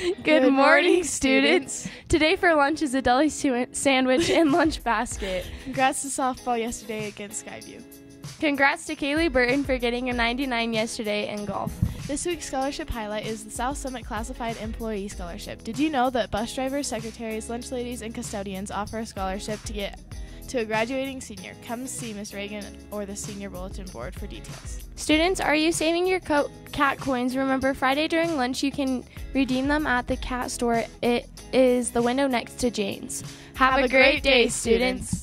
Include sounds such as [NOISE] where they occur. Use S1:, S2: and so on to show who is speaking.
S1: [LAUGHS] Good, Good morning, students. Today for lunch is a deli sandwich and [LAUGHS] lunch basket.
S2: Congrats to softball yesterday against Skyview.
S1: Congrats to Kaylee Burton for getting a 99 yesterday in golf.
S2: This week's scholarship highlight is the South Summit Classified Employee Scholarship. Did you know that bus drivers, secretaries, lunch ladies, and custodians offer a scholarship to get to a graduating senior. Come see Miss Reagan or the senior bulletin board for details.
S1: Students, are you saving your co- cat coins? Remember, Friday during lunch, you can redeem them at the cat store. It is the window next to Jane's. Have, Have a, great, great day, students. students.